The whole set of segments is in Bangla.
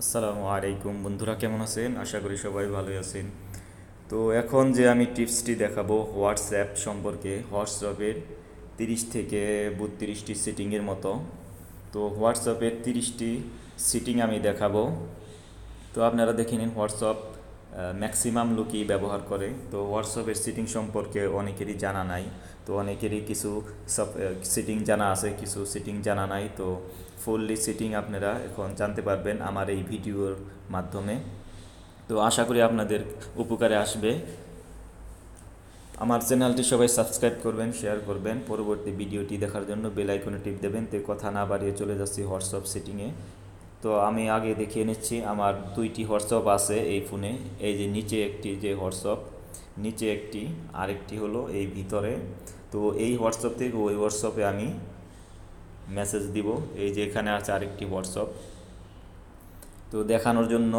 আসসালামু আলাইকুম। বন্ধুরা, কেমন আছেন? আশা করি সবাই ভালোই আছেন। তো এখন যে আমি টিপসটি দেখাবো হোয়াটসঅ্যাপ সম্পর্কে, হোয়াটসঅ্যাপের তিরিশ থেকে বত্রিশটি সেটিংয়ের মতো। তো হোয়াটসঅ্যাপের তিরিশটি সেটিং আমি দেখাবো। তো আপনারা দেখে নিন হোয়াটসঅ্যাপ ম্যাক্সিমাম লোকই ব্যবহার করে। তো হোয়াটসঅ্যাপের সেটিং সম্পর্কে অনেকেরই জানা নাই। তো অনেকেরই কিছু সব সেটিং জানা আছে, কিছু সেটিং জানা নাই, তো ফুললি সেটিং আপনারা এখন জানতে পারবেন আমার এই ভিডিওর মাধ্যমে। তো আশা করি আপনাদের উপকারে আসবে। আমার চ্যানেলটি সবাই সাবস্ক্রাইব করবেন শেয়ার করবেন। পরবর্তী ভিডিওটি দেখার জন্য বেল আইকনে টিপ দেবেন। তো কথা না বাড়িয়ে চলে যাচ্ছি হোয়াটসঅ্যাপ সেটিংয়ে তো আমি আগে দেখিয়ে নিচ্ছি, আমার দুইটি হোয়াটসঅ্যাপ আছে এই ফোনে। এই যে নিচে একটি যে হোয়াটসঅ্যাপ, নিচে একটি, আরেকটি হলো এই ভিতরে। তো এই হোয়াটসঅ্যাপ থেকে ওই হোয়াটসঅ্যাপে আমি মেসেজ দিব। এই যে এখানে আছে আরেকটি হোয়াটসঅ্যাপ তো দেখানোর জন্য,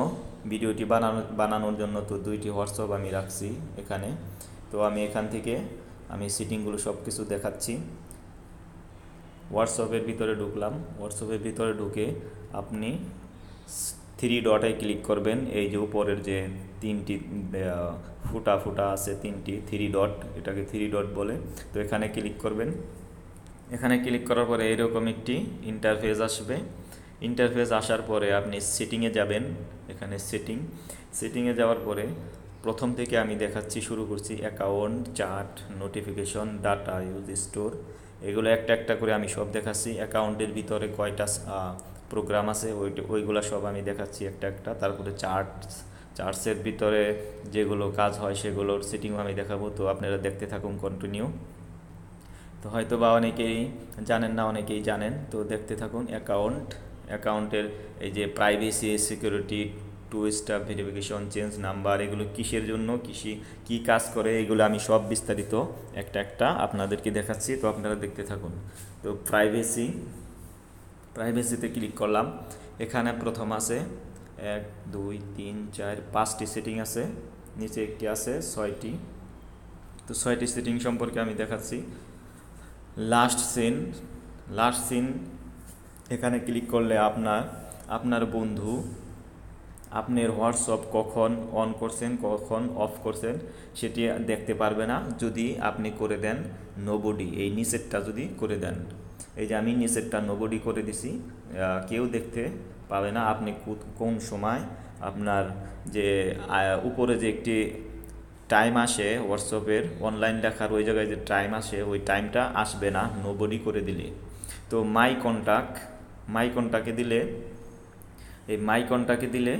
ভিডিওটি বানানো, বানানোর জন্য তো দুইটি হোয়াটসঅ্যাপ আমি রাখছি এখানে। তো আমি এখান থেকে আমি সিটিংগুলো সব কিছু দেখাচ্ছি। হোয়াটসঅ্যাপের ভিতরে ঢুকলাম। হোয়াটসঅ্যাপের ভিতরে ঢুকে আপনি থ্রি ডটে ক্লিক করবেন। এই যে উপরের যে তিনটি ফুটা ফুটা আছে তিনটি থ্রি ডট এটাকে থ্রি ডট বলে। তো এখানে ক্লিক করবেন। এখানে ক্লিক করার পরে এরকম একটি ইন্টারফেস আসবে। ইন্টারফেস আসার পরে আপনি সেটিংয়ে যাবেন, এখানে সেটিং সেটিংয়ে যাওয়ার পরে প্রথম থেকে আমি দেখাচ্ছি, শুরু করছি account chart notification data use store এগুলো একটা একটা করে আমি সব দেখাচ্ছি। অ্যাকাউন্টের ভিতরে কয়টা প্রোগ্রাম আছে ওই ওইগুলো সব আমি দেখাচ্ছি একটা একটা। তারপরে চার্টস চার্টসের ভিতরে যেগুলো কাজ হয় সেগুলোর সেটিংও আমি দেখাবো, তো আপনারা দেখতে থাকুন কন্টিনিউ তো হয়তো বা অনেকেই জানেন না, অনেকেই জানেন, তো দেখতে থাকুন অ্যাকাউন্ট অ্যাকাউন্টের এই যে privacy security two star verification change number এগুলো কিসের জন্য, কৃষি, কি কাজ করে, এগুলো আমি সব বিস্তারিত একটা একটা আপনাদেরকে দেখাচ্ছি, তো আপনারা দেখতে থাকুন। তো প্রাইভেসি প্রাইভেসিতে ক্লিক করলাম। এখানে প্রথম আছে এক, দুই, তিন, চার, পাঁচটি সেটিং আছে। নিচে একটি আছে ছয়টি। তো ছয়টি সেটিং সম্পর্কে আমি দেখাচ্ছি। লাস্ট সিন লাস্ট সিন এখানে ক্লিক করলে আপনার আপনার বন্ধু, আপনার হোয়াটসঅ্যাপ কখন অন করছেন, কখন অফ করছেন, সেটি দেখতে পারবে না। যদি আপনি করে দেন নোবডি এই নিচেরটা যদি করে দেন। এই যে আমি নিচেরটা নোবডি করে দিছি কেউ দেখতে পাবে না আপনি কোন সময় আপনার যে উপরে যে একটি টাইম আসে হোয়াটসঅ্যাপের অনলাইন দেখার ওই জায়গায় যে টাইম আসে, ওই টাইমটা আসবে না নোবডি করে দিলে। তো মাই কন্ট্যাক্ট মাই কন্ট্যাক্টে দিলে, এই মাই কন্ট্যাক্টে দিলে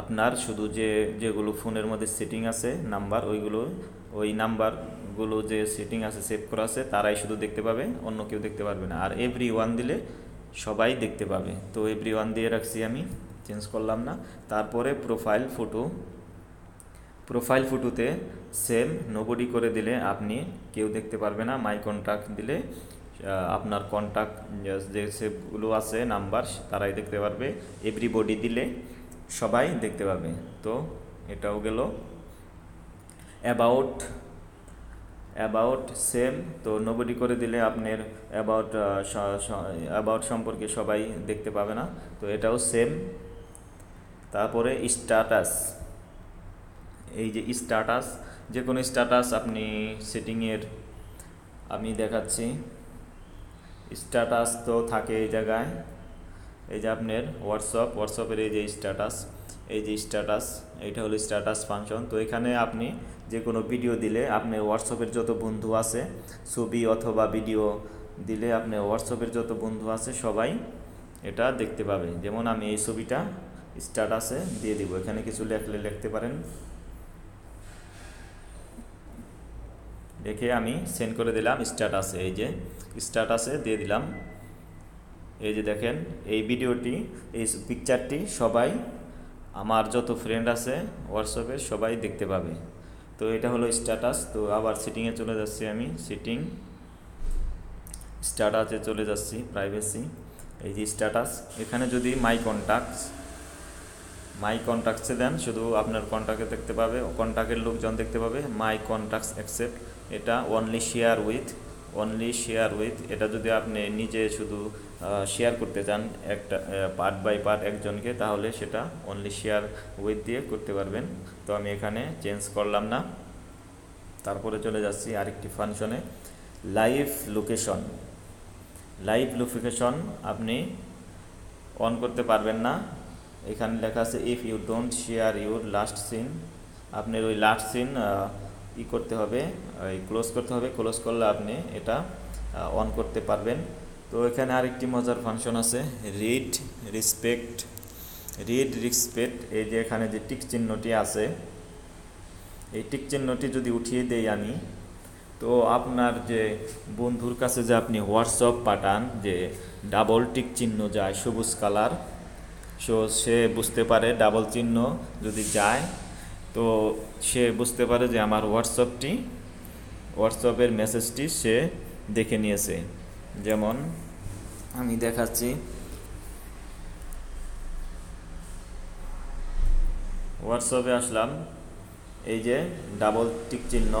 আপনার শুধু যে, যেগুলো ফোনের মধ্যে সেটিং আছে নাম্বার ওইগুলো ওই নাম্বারগুলো যে সেটিং আছে সেভ করা আছে, তারাই শুধু দেখতে পাবে, অন্য কেউ দেখতে পারবে না। আর এভরি ওয়ান দিলে সবাই দেখতে পাবে। তো এভরি ওয়ান দিয়ে রাখছি আমি চেঞ্জ করলাম না। তারপরে প্রোফাইল ফটো প্রোফাইল ফটোতে সেম নোবডি করে দিলে আপনি কেউ দেখতে পারবে না। মাই কন্ট্যাক্ট দিলে আপনার কন্ট্যাক্ট যে সেগুলো আছে নাম্বার তারাই দেখতে পারবে। এভরিবডি দিলে সবাই দেখতে পাবে। তো এটাও গেল। অ্যাবাউট অ্যাবাউট সেম তো নোবডি করে দিলে আপনার অ্যাবাউট অ্যাবাউট সম্পর্কে সবাই দেখতে পাবে না। তো এটাও সেম তারপরে স্ট্যাটাস এই যে স্ট্যাটাস যে কোনো স্ট্যাটাস আপনি সেটিংয়ের আমি দেখাচ্ছি। স্ট্যাটাস তো থাকে এই জায়গায়। এই যে আপনার হোয়াটসঅ্যাপ হোয়াটসঅ্যাপের এই যে স্ট্যাটাস এই যে স্ট্যাটাস এইটা হলো স্ট্যাটাস ফাংশন তো এখানে আপনি যে কোনো ভিডিও দিলে আপনি হোয়াটসঅ্যাপের যত বন্ধু আছে, ছবি অথবা ভিডিও দিলে আপনি হোয়াটসঅ্যাপের যত বন্ধু আছে, সবাই এটা দেখতে পাবে। যেমন আমি এই ছবিটা স্ট্যাটাসে দিয়ে দিব। এখানে কিছু লেখলে লিখতে পারেন। রেখে আমি সেন্ড করে দিলাম স্ট্যাটাসে এই যে স্ট্যাটাসে দিয়ে দিলাম। এই যে দেখেন, এই ভিডিওটি এই পিকচারটি সবাই আমার যত ফ্রেন্ড আছে হোয়াটসঅ্যাপে সবাই দেখতে পাবে। তো এটা হলো স্ট্যাটাস তো আবার সিটিংয়ে চলে যাচ্ছি আমি। সিটিং স্ট্যাটাসে চলে যাচ্ছি প্রাইভেসি এই যে স্ট্যাটাস এখানে যদি মাই কন্ট্যাক্টস মাই কন্ট্যাক্টসে দেন, শুধু আপনার কন্ট্যাক্টে দেখতে পাবে কন্ট্যাক্টের লোকজন দেখতে পাবে মাই কন্ট্যাক্টস অ্যাকসেপ্ট এটা only share with only share with এটা যদি আপনি নিজে শুধু শেয়ার করতে চান একটা পার্ট বাই পার্ট একজনকে, তাহলে সেটা অনলি শেয়ার উইথ দিয়ে করতে পারবেন। তো আমি এখানে চেঞ্জ করলাম না। তারপরে চলে যাচ্ছি আরেকটি ফাংশনে লাইভ লোকেশন লাইভ লোকেশন আপনি অন করতে পারবেন না। এখানে লেখা আছে if you don't share your last seen আপনার ওই লাস্ট সিন ই করতে হবে ক্লোজ করতে হবে। ক্লোজ করলে আপনি এটা অন করতে পারবেন। তো এখানে আরেকটি মজার ফাংশন আছে রিড রেসপেক্ট রিড রেসপেক্ট এই যে এখানে যে টিক চিহ্নটি আছে, এই টিক চিহ্নটি যদি উঠিয়ে দেই আমি, তো আপনার যে বন্ধুর কাছে যে আপনি হোয়াটসঅ্যাপ পাঠান যে ডাবল টিক চিহ্ন যায় সবুজ কালার, সো সে বুঝতে পারে ডাবল চিহ্ন যদি যায়, তো সে বুঝতে পারে যে আমার হোয়াটসঅ্যাপটি, হোয়াটসঅ্যাপের মেসেজটি সে দেখে নিয়েছে। যেমন আমি দেখাচ্ছি। হোয়াটসঅ্যাপে আসলাম। এই যে ডাবল টিক চিহ্ন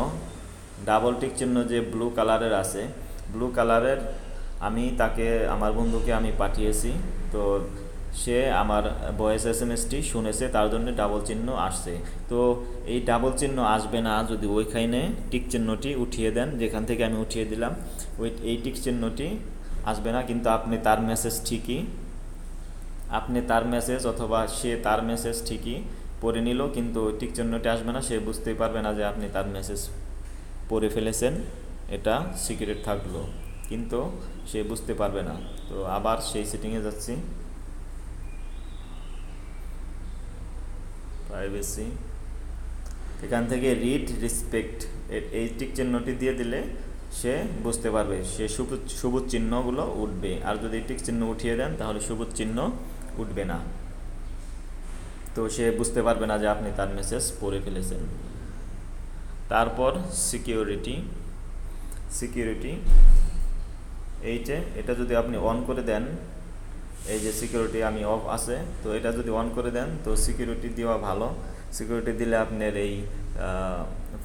ডাবল টিক চিহ্ন যে ব্লু কালারের আছে ব্লু কালারের আমি তাকে, আমার বন্ধুকে আমি পাঠিয়েছি। তো সে আমার ভয়েস এস এম এসটি শুনেছে, তার জন্য ডাবল চিহ্ন আসছে। তো এই ডাবল চিহ্ন আসবে না যদি ওইখানে টিক চিহ্নটি উঠিয়ে দেন, যেখান থেকে আমি উঠিয়ে দিলাম, ওই, এই টিক চিহ্নটি আসবে না, কিন্তু আপনি তার মেসেজ ঠিকই, আপনি তার মেসেজ অথবা সে তার মেসেজ ঠিকই পড়ে নিল, কিন্তু টিক চিহ্নটি আসবে না, সে বুঝতেই পারবে না যে আপনি তার মেসেজ পড়ে ফেলেছেন, এটা সিক্রেট থাকল। কিন্তু সে বুঝতে পারবে না। তো আবার সেই সেটিংয়ে যাচ্ছি। প্রাইভেসি এখান থেকে রিড রেসপেক্ট এই টিক চিহ্নটি দিয়ে দিলে সে বুঝতে পারবে, সে সবুজ চিহ্নগুলো উঠবে। আর যদি টিক চিহ্ন উঠিয়ে দেন, তাহলে সবুজ চিহ্ন উঠবে না। তো সে বুঝতে পারবে না যে আপনি তার মেসেজ পড়ে ফেলেছেন। তারপর সিকিউরিটি সিকিউরিটি এই যে এটা যদি আপনি অন করে দেন, এই যে সিকিউরিটি আমি অফ আছে, তো এটা যদি অন করে দেন, তো সিকিউরিটি দেওয়া ভালো। সিকিউরিটি দিলে আপনার এই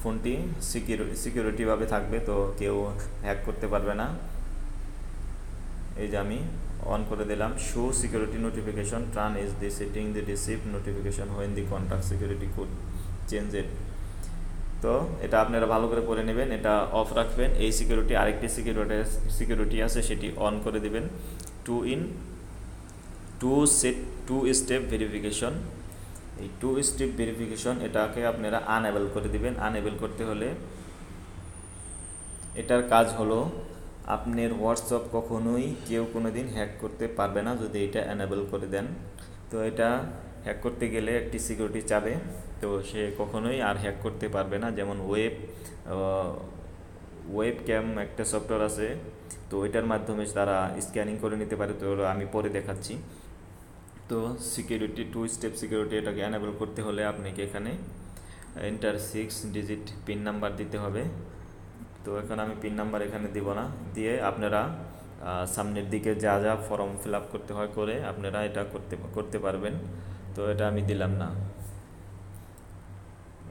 ফোনটি সিকিউরিটি সিকিউরিটিভাবে থাকবে, তো কেউ হ্যাক করতে পারবে না। এই যে আমি অন করে দিলাম show security notification turn is the setting the receive notification when the contact security code change তো এটা আপনারা ভালো করে পড়ে নেবেন, এটা অফ রাখবেন। এই সিকিউরিটি আরেকটি সিকিউরিটি সিকিউরিটি আছে, সেটি অন করে দিবেন। Two in two set two step verification এই টু স্টেপ ভেরিফিকেশন এটাকে আপনারা আনএবল করে দিবেন। আনএবল করতে হলে এটার কাজ হলো আপনার হোয়াটসঅ্যাপ কখনোই কেউ কোনো দিন হ্যাক করতে পারবে না যদি এটা অ্যানেবল করে দেন। তো এটা হ্যাক করতে গেলে একটি সিকিউরিটি চাবে। তো সে কখনোই আর হ্যাক করতে পারবে না। যেমন ওয়েব ওয়েব ক্যাম একটা সফটওয়্যার আছে। তো ওইটার মাধ্যমে তারা স্ক্যানিং করে নিতে পারে। তো আমি পরে দেখাচ্ছি। তো সিকিউরিটি টু স্টেপ সিকিউরিটি এটাকে অ্যানেবল করতে হলে আপনাকে এখানে enter six digit pin number দিতে হবে। তো এখন আমি পিন নাম্বার এখানে দিব না। দিয়ে আপনারা সামনের দিকে যা যা ফর্ম ফিল আপ করতে হয় করে আপনারা এটা করতে করতে পারবেন। তো এটা আমি দিলাম না।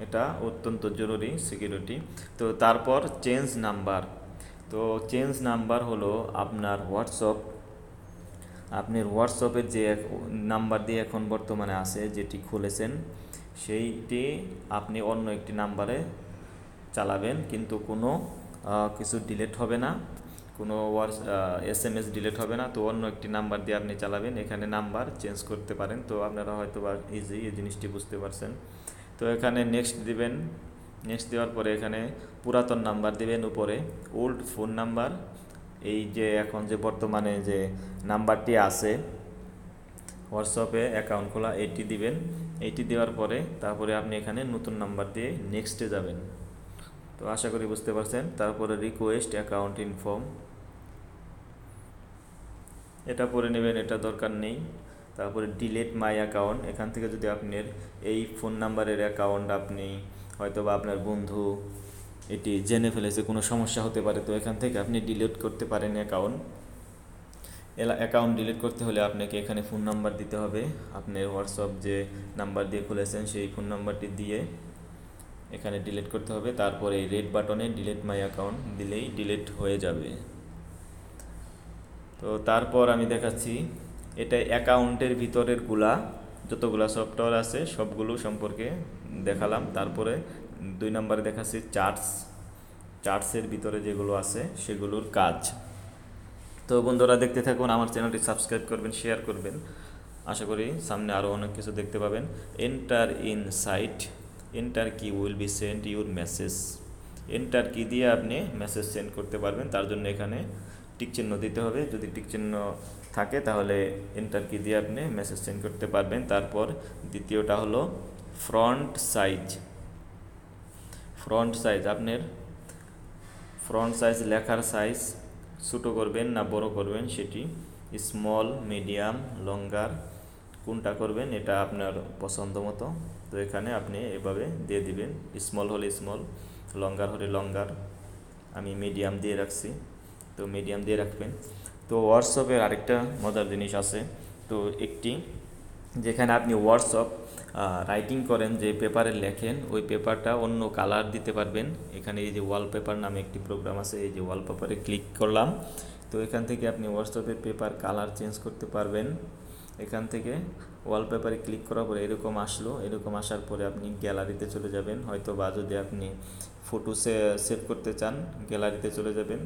এটা অত্যন্ত জরুরি সিকিউরিটি তো তারপর চেঞ্জ নাম্বার তো চেঞ্জ নাম্বার হলো আপনার হোয়াটসঅ্যাপ আপনার হোয়াটসঅ্যাপের যে নাম্বার দিয়ে এখন বর্তমানে আছে, যেটি খুলেছেন, সেইটি আপনি অন্য একটি নাম্বারে চালাবেন, কিন্তু কোনো কিছু ডিলেট হবে না, কোনো ওয়ার্স এস এম এস ডিলেট হবে না, তো অন্য একটি নাম্বার দিয়ে আপনি চালাবেন, এখানে নাম্বার চেঞ্জ করতে পারেন, তো আপনারা হয়তো বা ইজি এই জিনিসটি বুঝতে পারছেন। তো এখানে নেক্সট দিবেন নেক্সট দেওয়ার পরে এখানে পুরাতন নাম্বার দিবেন উপরে ওল্ড ফোন নাম্বার এই যে এখন যে বর্তমানে যে নাম্বারটি আছে হোয়াটসঅ্যাপে অ্যাকাউন্ট খোলা এইটি দিবেন। এইটি দেওয়ার পরে তারপরে আপনি এখানে নতুন নাম্বার দিয়ে নেক্সটে যাবেন। তো আশা করি বুঝতে পারছেন। তারপরে রিকোয়েস্ট অ্যাকাউন্ট ইনফর্ম এটা পরে নেবেন, এটা দরকার নেই। তারপরে ডিলেট মাই অ্যাকাউন্ট এখান থেকে যদি আপনার এই ফোন নাম্বারের অ্যাকাউন্ট আপনি হয়তো বা আপনার বন্ধু এটি জেনে ফেলেছে, কোনো সমস্যা হতে পারে। তো এখান থেকে আপনি ডিলিট করতে পারেন অ্যাকাউন্ট এলা অ্যাকাউন্ট ডিলিট করতে হলে আপনাকে এখানে ফোন নাম্বার দিতে হবে। আপনার হোয়াটসঅ্যাপ যে নাম্বার দিয়ে খুলেছেন, সেই ফোন নাম্বারটি দিয়ে এখানে ডিলিট করতে হবে। তারপরে এই রেড বাটনে ডিলিট মাই অ্যাকাউন্ট দিলেই ডিলিট হয়ে যাবে। তো তারপর আমি দেখাচ্ছি, এটা অ্যাকাউন্টের ভিতরেরগুলা, যতগুলা সফটওয়্যার আছে, সবগুলো সম্পর্কে দেখালাম। তারপরে দুই নম্বরে দেখাচ্ছি চার্টস চার্টসের ভিতরে যেগুলো আছে, সেগুলোর কাজ। তো বন্ধুরা দেখতে থাকুন, আমার চ্যানেলটি সাবস্ক্রাইব করবেন শেয়ার করবেন। আশা করি সামনে আরও অনেক কিছু দেখতে পাবেন। Enter in sight enter key will be send your message enter key দিয়ে আপনি মেসেজ সেন্ড করতে পারবেন, তার জন্য এখানে টিক চিহ্ন দিতে হবে। যদি টিক চিহ্ন থাকে, তাহলে এন্টার কি দিয়ে আপনি মেসেজ সেন্ড করতে পারবেন। তারপর দ্বিতীয়টা হলো ফ্রন্ট সাইজ ফ্রন্ট সাইজ, আপনার ফ্রন্ট সাইজ লেখার সাইজ ছোটো করবেন না বড় করবেন, সেটি স্মল মিডিয়াম লঙ্গার কোনটা করবেন এটা আপনার পছন্দ মতো। তো এখানে আপনি এভাবে দিয়ে দিবেন স্মল হলে স্মল লঙ্গার হলে লঙ্গার আমি মিডিয়াম দিয়ে রাখছি, তো মিডিয়াম দিয়ে রাখবেন। তো হোয়াটসঅ্যাপের আরেকটা মজার জিনিস আছে, তো একটি যেখানে আপনি হোয়াটসঅ্যাপ রাইটিং করেন, যে পেপারে লেখেন, ওই পেপারটা অন্য কালার দিতে পারবেন। এখানে এই যে ওয়ালপেপার নামে একটি প্রোগ্রাম আছে, এই যে ওয়ালপেপারে ক্লিক করলাম। তো এখান থেকে আপনি হোয়াটসঅ্যাপের পেপার কালার চেঞ্জ করতে পারবেন। এখান থেকে ওয়ালপেপারে ক্লিক করার পরে এরকম আসলো। এরকম আসার পরে আপনি গ্যালারিতে চলে যাবেন। হয়তো বা যদি আপনি ফটো সেভ করতে চান গ্যালারিতে চলে যাবেন।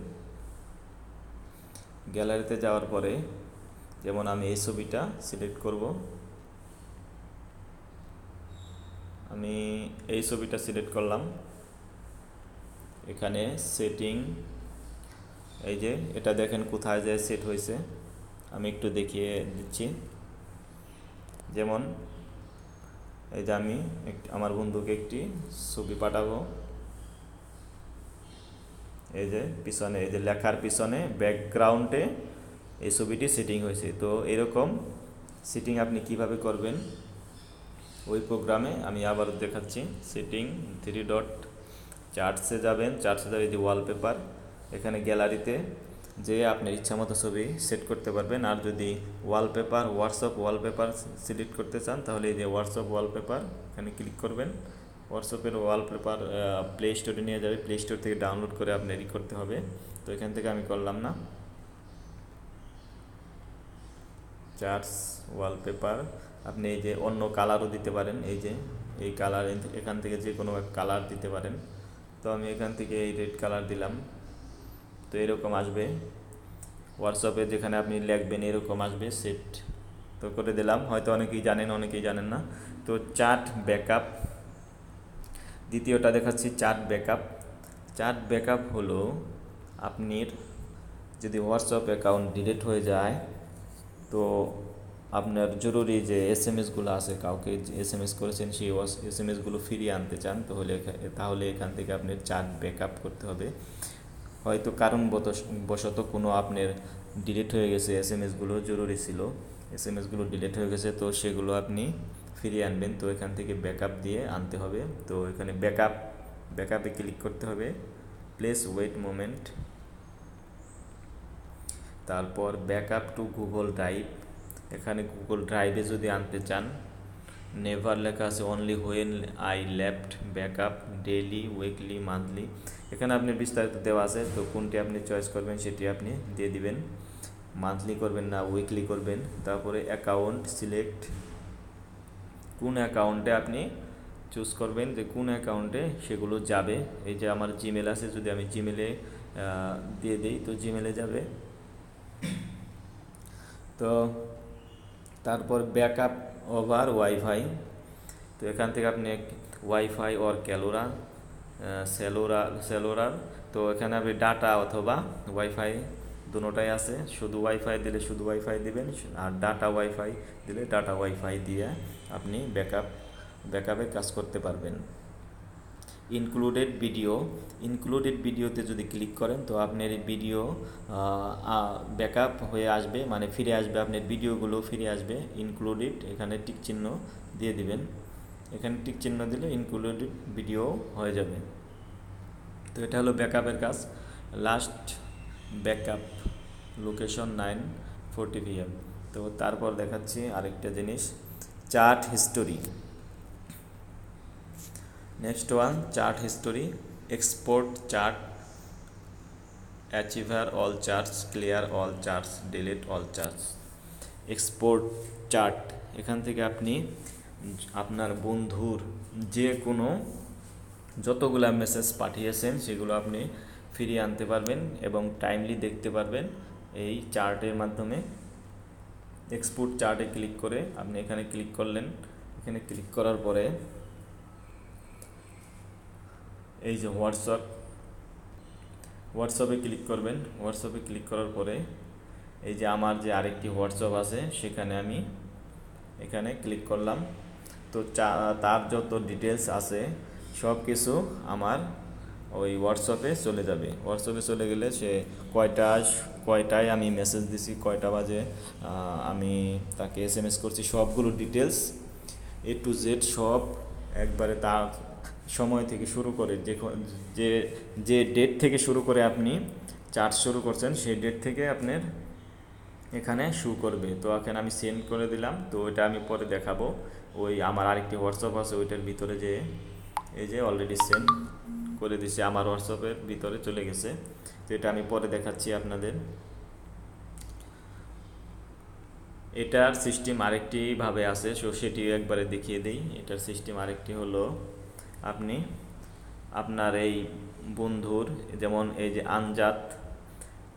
গ্যালারিতে যাওয়ার পরে যেমন আমি এই ছবিটা সিলেক্ট করব। আমি এই ছবিটা সিলেক্ট করলাম। এখানে সেটিং এই যে এটা দেখেন কোথায় যে সেট হয়েছে। আমি একটু দেখিয়ে দিচ্ছি। যেমন, এই যে আমি আমার বন্ধুকে একটি ছবি পাঠাবো। এই যে পিছনে, এই যে লেখার পিছনে ব্যাকগ্রাউন্ডে এই ছবিটি সেটিং হয়েছে। তো এরকম সেটিং আপনি কীভাবে করবেন? ওই প্রোগ্রামে আমি আবার দেখাচ্ছি সেটিং থ্রি ডট চার্টসে যাবেন, চার্টসে যাবে যে ওয়ালপেপার এখানে গ্যালারিতে যে আপনার ইচ্ছা মতো ছবি সেট করতে পারবেন। আর যদি ওয়ালপেপার হোয়াটসঅ্যাপ ওয়ালপেপার সিলেক্ট করতে চান, তাহলে এই যে হোয়াটসঅ্যাপ ওয়ালপেপার এখানে ক্লিক করবেন। হোয়াটসঅ্যাপের ওয়ালপেপার প্লে স্টোরে নিয়ে যাবে। প্লে স্টোর থেকে ডাউনলোড করে আপনার করতে হবে। তো এখান থেকে আমি করলাম না। চার্টস ওয়ালপেপার আপনি এই যে অন্য কালারও দিতে পারেন, এই যে, এই কালার এখান থেকে যে কোনো কালার দিতে পারেন। তো আমি এখান থেকে এই রেড কালার দিলাম। তো এরকম আসবে। হোয়াটসঅ্যাপে যেখানে আপনি লিখবেন এরকম আসবে সেট তো করে দিলাম। হয়তো অনেকেই জানেন অনেকেই জানেন না। তো চার্ট ব্যাকআপ দ্বিতীয়টা দেখাচ্ছি চার্ট ব্যাকআপ চার্ট ব্যাকআপ হলো, আপনির যদি হোয়াটসঅ্যাপ অ্যাকাউন্ট ডিলিট হয়ে যায় তো আপনার জরুরি যে এস এম এসগুলো আছে, কাউকে এস এম এস করেছেন, সেই এস এম এসগুলো ফিরিয়ে আনতে চান, তাহলে তাহলে এখান থেকে আপনার চার্ট ব্যাকআপ করতে হবে। হয়তো কারণ বশত কোনো আপনার ডিলিট হয়ে গেছে এস এম এসগুলো জরুরি ছিল। এস এম এসগুলো ডিলিট হয়ে গেছে, তো সেগুলো আপনি ফিরিয়ে আনবেন। তো এখান থেকে ব্যাকআপ দিয়ে আনতে হবে। তো এখানে ব্যাকআপ, ব্যাকআপে ক্লিক করতে হবে। প্লেস ওয়েট মোমেন্ট তারপর ব্যাকআপ টু গুগল ড্রাইভ এখানে গুগল ড্রাইভে যদি আনতে চান নেভার লেখা আছে only when I left backup daily weekly monthly এখানে আপনি বিস্তারিত দেওয়া আছে, তো কোনটি আপনি চয়েস করবেন সেটি আপনি দিয়ে দিবেন। মান্থলি করবেন না উইকলি করবেন। তারপরে অ্যাকাউন্ট সিলেক্ট কোন অ্যাকাউন্টে আপনি চুজ করবেন যে কোন অ্যাকাউন্টে সেগুলো যাবে। এই যে আমার জিমেল আছে, যদি আমি জিমেলে দিয়ে দিই, তো জিমেলে যাবে। তো তারপর ব্যাকআপ ওভার ওয়াইফাই তো এখান থেকে আপনি ওয়াইফাই ওর ক্যালোরা সেলোরা সেলোরার তো এখানে আপনি ডাটা অথবা ওয়াইফাই দুটোটাই আছে। শুধু ওয়াইফাই দিলে শুধু ওয়াইফাই দিবেন, আর ডাটা ওয়াইফাই দিলে ডাটা ওয়াইফাই দিয়ে আপনি ব্যাকআপ ব্যাকআপে কাজ করতে পারবেন। ইনক্লুডেড ভিডিও ইনক্লুডেড ভিডিওতে যদি ক্লিক করেন, তো আপনার ভিডিও ব্যাকআপ হয়ে আসবে মানে ফিরে আসবে, আপনার ভিডিওগুলো ফিরে আসবে ইনক্লুডেড এখানে টিক চিহ্ন দিয়ে দিবেন। এখানে টিক চিহ্ন দিলে ইনক্লুডেড ভিডিও হয়ে যাবে। তো এটা হলো ব্যাকআপের কাজ। Last backup location nine forty V M তারপর দেখাচ্ছি আরেকটা জিনিস chat history next one chat history export chat achiever all chats clear all chats delete all chats export chat এখান থেকে আপনি আপনার বন্ধুর যে কোনো যতগুলো মেসেজ পাঠিয়েছেন, সেগুলো আপনি ফিরিয়ে আনতে পারবেন এবং টাইমলি দেখতে পারবেন এই চার্টের মাধ্যমে। এক্সপোর্ট চার্টে ক্লিক করে আপনি এখানে ক্লিক করলেন। এখানে ক্লিক করার পরে এই যে হোয়াটসঅ্যাপ, হোয়াটসঅ্যাপে ক্লিক করবেন। হোয়াটসঅ্যাপে ক্লিক করার পরে এই যে আমার যে আরেকটি হোয়াটসঅ্যাপ আছে, সেখানে আমি এখানে ক্লিক করলাম। তো তার যত ডিটেলস আছে, সব কিছু আমার ওই হোয়াটসঅ্যাপে চলে যাবে। হোয়াটসঅ্যাপে চলে গেলে সে কয়টা, কয়টায় আমি মেসেজ দিছি, কয়টা বাজে আমি তাকে এস এম এস করছি, সবগুলো ডিটেলস এ টু জেড সব একবারে তার সময় থেকে শুরু করে যে যে যে ডেট থেকে শুরু করে আপনি চার্জ শুরু করছেন, সেই ডেট থেকে আপনার এখানে শু করবে। তো এখানে আমি সেন্ড করে দিলাম, তো ওইটা আমি পরে দেখাবো। ওই আমার আরেকটি হোয়াটসঅ্যাপ আছে, ওইটার ভিতরে যে, এই যে অলরেডি সেন্ড করে দিছে, আমার হোয়াটসঅ্যাপের ভিতরে চলে গেছে। তো এটা আমি পরে দেখাচ্ছি আপনাদের। এটার সিস্টেম আরেকটিভাবে আছে সো সেটি একবারে দেখিয়ে দিই। এটার সিস্টেম আরেকটি হলো আপনি আপনার এই বন্ধুর, যেমন এই যে আনজাত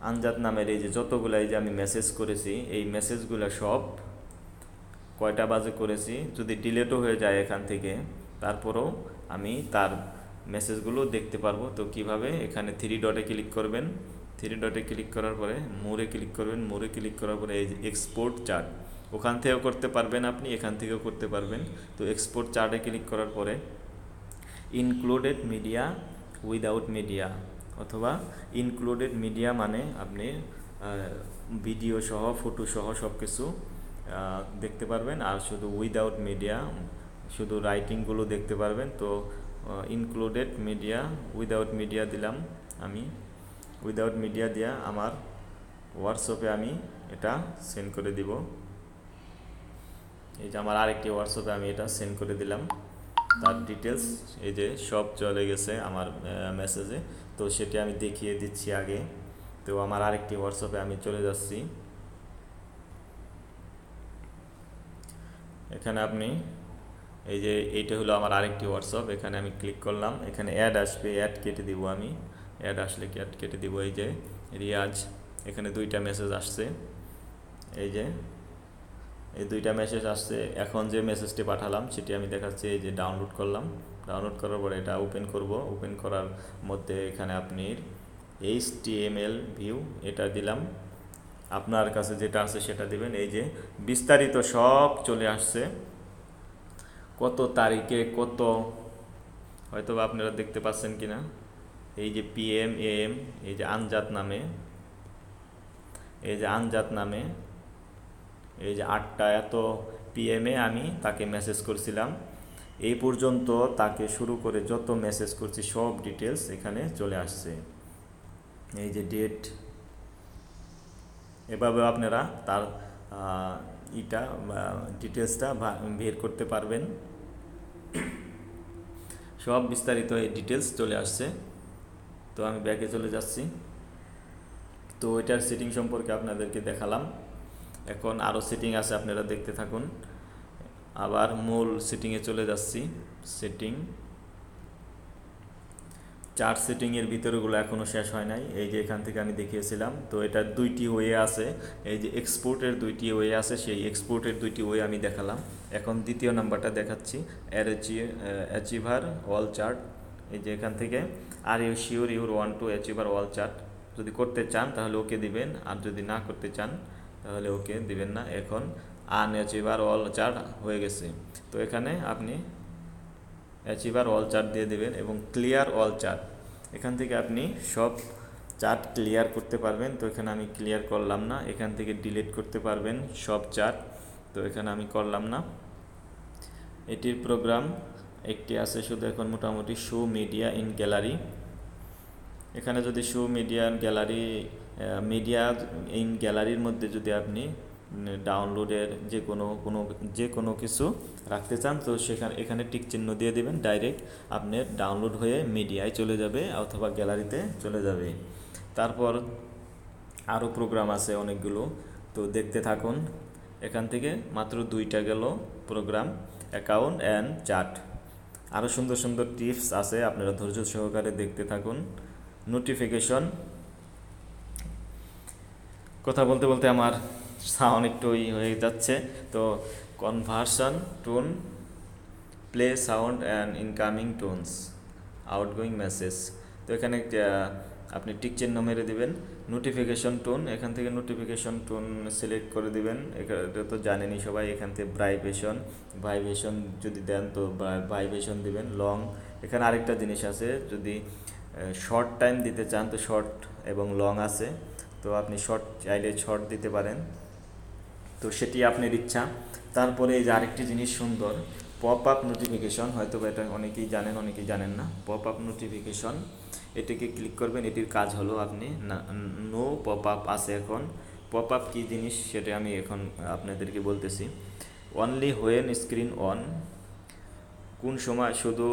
আনজাত নামের এই যে যতগুলো এই যে আমি মেসেজ করেছি, এই মেসেজগুলো সব কয়টা বাজে করেছি, যদি ডিলেটও হয়ে যায় এখান থেকে, তারপরেও আমি তার মেসেজগুলো দেখতে পারব। তো কীভাবে? এখানে থ্রি ডটে ক্লিক করবেন। থ্রি ডটে ক্লিক করার পরে মোড়ে ক্লিক করবেন। মোরে ক্লিক করার পরে এই যে এক্সপোর্ট চার্ট ওখান থেকেও করতে পারবেন আপনি, এখান থেকেও করতে পারবেন। তো এক্সপোর্ট চার্টে ক্লিক করার পরে ইনক্লুডেড মিডিয়া উইদাউট মিডিয়া অথবা ইনক্লুডেড মিডিয়া মানে আপনি ভিডিও সহ ফটো সহ সব কিছু দেখতে পারবেন। আর শুধু উইদাউট মিডিয়া শুধু রাইটিংগুলো দেখতে পারবেন। তো ইনক্লুডেড মিডিয়া উইদাউট মিডিয়া দিলাম আমি। উইদাউট মিডিয়া দিয়া আমার হোয়াটসঅ্যাপে আমি এটা সেন্ড করে দিব। এই যে আমার আরেকটি হোয়াটসঅ্যাপে আমি এটা সেন্ড করে দিলাম। তার ডিটেলস এই যে সব চলে গেছে আমার মেসেজে তো সেটি আমি দেখিয়ে দিচ্ছি আগে। তো আমার আরেকটি হোয়াটসঅ্যাপে আমি চলে যাচ্ছি। এখানে আপনি, এই যে এইটা হলো আমার আরেকটি হোয়াটসঅ্যাপ এখানে আমি ক্লিক করলাম। এখানে অ্যাড আসবে অ্যাড কেটে দিব আমি। অ্যাড আসলে অ্যাড কেটে দিব? এই যে রিয়াজ, এখানে দুইটা মেসেজ আসছে। এই যে এই দুইটা মেসেজ আসছে। এখন যে মেসেজটি পাঠালাম, সেটি আমি দেখাচ্ছি, এই যে ডাউনলোড করলাম। ডাউনলোড করার পরে এটা ওপেন করব। ওপেন করার মধ্যে এখানে আপনি এইচ ভিউ এটা দিলাম। আপনার কাছে যেটা আছে সেটা দিবেন। এই যে বিস্তারিত সব চলে আসছে। কত তারিখে কত হয়তো আপনারা দেখতে পাচ্ছেন কিনা? এই যে পিএম এম এই যে আনজাত নামে। এই যে আনজাত নামে এই যে আটটা এত পিএমে আমি তাকে মেসেজ করছিলাম। এই পর্যন্ত তাকে শুরু করে যত মেসেজ করছি, সব ডিটেলস এখানে চলে আসছে। এই যে ডেট এভাবে আপনারা তার ইটা ডিটেলসটা বের করতে পারবেন। সব বিস্তারিত এই ডিটেলস চলে আসছে। তো আমি ব্যাকে চলে যাচ্ছি। তো এটার সেটিং সম্পর্কে আপনাদেরকে দেখালাম। এখন আরও সেটিং আছে, আপনারা দেখতে থাকুন। আবার মূল সেটিংয়ে চলে যাচ্ছি সেটিং চার সেটিংয়ের ভিতরেগুলো এখনও শেষ হয় নাই, এই যে এখান থেকে আমি দেখিয়েছিলাম। তো এটা দুইটি ওয়ে আছে, এই যে এক্সপোর্টের দুইটি ওয়ে আছে, সেই এক্সপোর্টের দুইটি ওয়ে আমি দেখালাম। এখন দ্বিতীয় নাম্বারটা দেখাচ্ছি অ্যাচিভার ওয়াল চার্ট এই যে এখান থেকে are you sure your one two achiever wall chart যদি করতে চান, তাহলে ওকে দিবেন, আর যদি না করতে চান তাহলে ওকে দিবেন না। এখন আনঅ্যাচিভার অল চার্ট হয়ে গেছে। তো এখানে আপনি অ্যাচিভার অল চার্ট দিয়ে দেবেন এবং ক্লিয়ার অল চার্ট এখান থেকে আপনি সব চার্ট ক্লিয়ার করতে পারবেন। তো এখানে আমি ক্লিয়ার করলাম না। এখান থেকে ডিলিট করতে পারবেন সব চার্ট তো এখানে আমি করলাম না। এটির প্রোগ্রাম একটি আছে শুধু এখন মোটামুটি শো মিডিয়া ইন গ্যালারি এখানে যদি show media gallery media in গ্যালারির মধ্যে যদি আপনি ডাউনলোডের যে কোনো কোনো, যে কোনো কিছু রাখতে চান, তো সেখানে, এখানে টিক চিহ্ন দিয়ে দেবেন ডাইরেক্ট আপনার ডাউনলোড হয়ে মিডিয়ায় চলে যাবে অথবা গ্যালারিতে চলে যাবে। তারপর আরও প্রোগ্রাম আছে অনেকগুলো, তো দেখতে থাকুন। এখান থেকে মাত্র দুইটা গেল প্রোগ্রাম অ্যাকাউন্ট অ্যান্ড চার্ট আরও সুন্দর সুন্দর টিপস আছে, আপনারা ধৈর্য সহকারে দেখতে থাকুন। নোটিফিকেশন কথা বলতে বলতে আমার সাউন্ড একটু ই হয়ে যাচ্ছে। তো conversation tone play sound and incoming tones outgoing message তো এখানে আপনি টিক চিহ্ন মেরে দিবেন। নোটিফিকেশন টোন এখান থেকে নোটিফিকেশন টোন সিলেক্ট করে দিবেন। এটা তো জানেনই সবাই, এখান থেকে ব্রাইভেশন ভাইব্রেশন যদি দেন তো ভাইব্রেশন দিবেন লং এখানে আরেকটা জিনিস আছে, যদি শর্ট টাইম দিতে চান তো শর্ট এবং লং আছে। তো আপনি শর্ট চাইলে শর্ট দিতে পারেন। তো সেটি আপনার ইচ্ছা। তারপরে এই যে আরেকটি জিনিস সুন্দর পপ আপ নোটিফিকেশন হয়তো বা এটা অনেকেই জানেন অনেকেই জানেন না। পপ আপ নোটিফিকেশন এটিকে ক্লিক করবেন, এটির কাজ হলো আপনি নো পপ আপ আছে এখন। পপ আপ কী জিনিস সেটা আমি এখন আপনাদেরকে বলতেছি। অনলি হোয়েন স্ক্রিন অন কোন সময় শুধু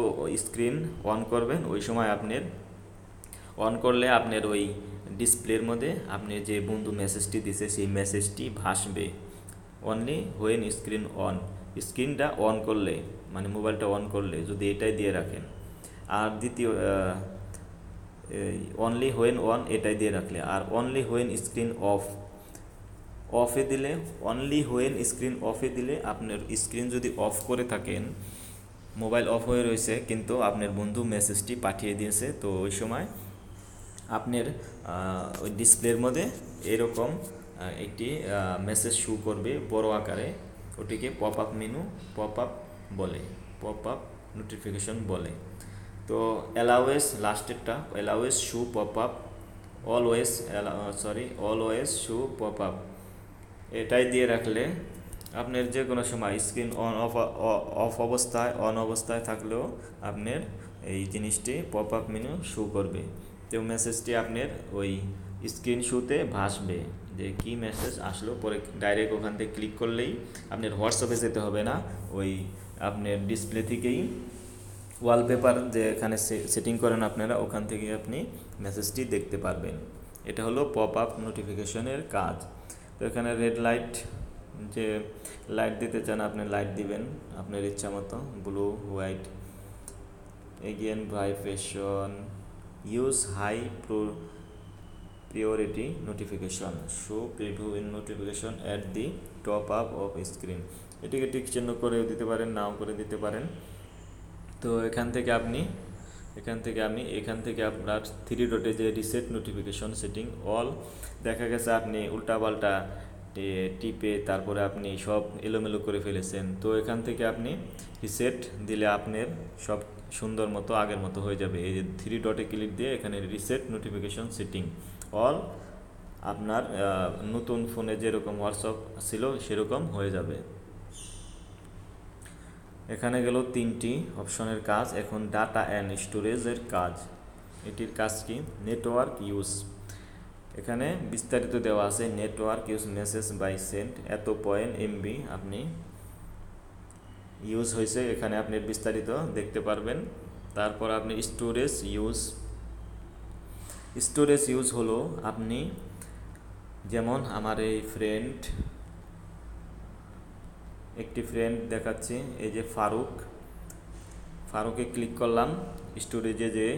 স্ক্রিন অন করবেন, ওই সময় আপনার অন করলে আপনার ওই ডিসপ্লের মধ্যে আপনি যে বন্ধু মেসেজটি দিছে, সেই মেসেজটি ভাসবে। অনলি হোয়েন স্ক্রিন অন স্ক্রিনটা অন করলে মানে মোবাইলটা অন করলে, যদি এটাই দিয়ে রাখেন। আর দ্বিতীয় অনলি হোয়েন অন এটাই দিয়ে রাখলে। আর অনলি হোয়েন স্ক্রিন অফ অফে দিলে অনলি হোয়েন স্ক্রিন অফে দিলে আপনার স্ক্রিন যদি অফ করে থাকেন মোবাইল অফ হয়ে রয়েছে, কিন্তু আপনার বন্ধু মেসেজটি পাঠিয়ে দিয়েছে। তো ওই সময় আপনার ওই ডিসপ্লের মধ্যে এরকম একটি মেসেজ শু করবে, বড় আকারে। ওটিকে pop up menu pop up বলে পপ আপ নোটিফিকেশন বলে। তো always লাস্টেরটা always show pop up always sorry always show pop up এটাই দিয়ে রাখলে আপনার যে কোনো সময় স্ক্রিন অন অফ অফ অবস্থায় অন অবস্থায় থাকলেও আপনার এই জিনিসটি পপ আপ মেনু শু করবে। তো মেসেজটি আপনার ওই স্ক্রিন শুতে ভাসবে যে কি মেসেজ আসলো। পরে ডাইরেক্ট ওখান থেকে ক্লিক করলেই আপনার হোয়াটসঅ্যাপে যেতে হবে না। ওই আপনার ডিসপ্লে থেকেই ওয়ালপেপার যে এখানে সেটিং করেন আপনারা, ওখান থেকে আপনি মেসেজটি দেখতে পারবেন। এটা হলো পপ আপ নোটিফিকেশনের কাজ। তো এখানে রেড লাইট যে লাইট দিতে চান, আপনি লাইট দিবেন আপনার ইচ্ছা মতো। Blue white again vibration use high pro priority notification show preview in notification at the top of off screen এটিকে টিক চিহ্ন করেও দিতে পারেন, নাও করে দিতে পারেন। তো এখান থেকে আপনি, এখান থেকে আমি এখান থেকে আপনার থ্রি ডটে যে রিসেট নোটিফিকেশন সেটিং অল দেখা গেছে আপনি উল্টাপাল্টা টিপে তারপরে আপনি সব এলোমেলো করে ফেলেছেন। তো এখান থেকে আপনি রিসেট দিলে আপনার সব সুন্দর মতো আগের মতো হয়ে যাবে। এই যে থ্রি ডটে ক্লিক দিয়ে এখানে রিসেট নোটিফিকেশন সেটিং অল আপনার নতুন ফোনে যেরকম হোয়াটসঅ্যাপ ছিল সেরকম হয়ে যাবে। এখানে গেল তিনটি অপশনের কাজ। এখন ডাটা অ্যান্ড স্টোরেজের কাজ। এটির কাজ কি? নেটওয়ার্ক ইউজ এখানে বিস্তারিত দেওয়া আছে। Network use message by sent এত পয়েন্ট এমবি আপনি ইউজ হয়েছে, এখানে আপনি বিস্তারিত দেখতে পারবেন। তারপর আপনি স্টোরেজ ইউজ স্টোরেজ ইউজ হলো আপনি যেমন আমার এই ফ্রেন্ড একটি ফ্রেন্ড দেখাচ্ছি, এই যে ফারুক। ফারুকে ক্লিক করলাম স্টোরেজে যে